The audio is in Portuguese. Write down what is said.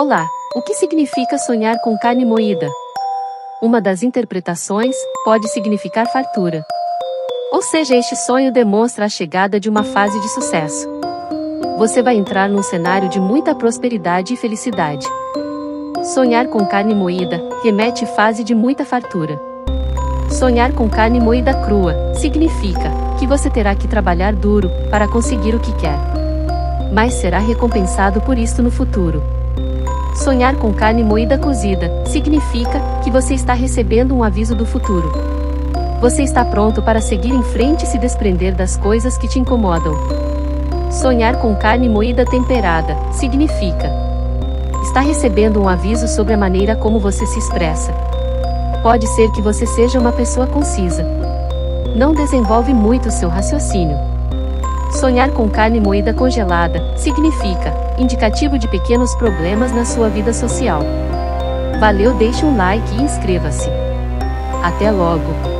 Olá, o que significa sonhar com carne moída? Uma das interpretações pode significar fartura. Ou seja, este sonho demonstra a chegada de uma fase de sucesso. Você vai entrar num cenário de muita prosperidade e felicidade. Sonhar com carne moída remete fase de muita fartura. Sonhar com carne moída crua significa que você terá que trabalhar duro para conseguir o que quer. Mas será recompensado por isto no futuro. Sonhar com carne moída cozida significa que você está recebendo um aviso do futuro. Você está pronto para seguir em frente e se desprender das coisas que te incomodam. Sonhar com carne moída temperada significa está recebendo um aviso sobre a maneira como você se expressa. Pode ser que você seja uma pessoa concisa. Não desenvolve muito seu raciocínio. Sonhar com carne moída congelada significa indicativo de pequenos problemas na sua vida social. Valeu, deixe um like e inscreva-se. Até logo!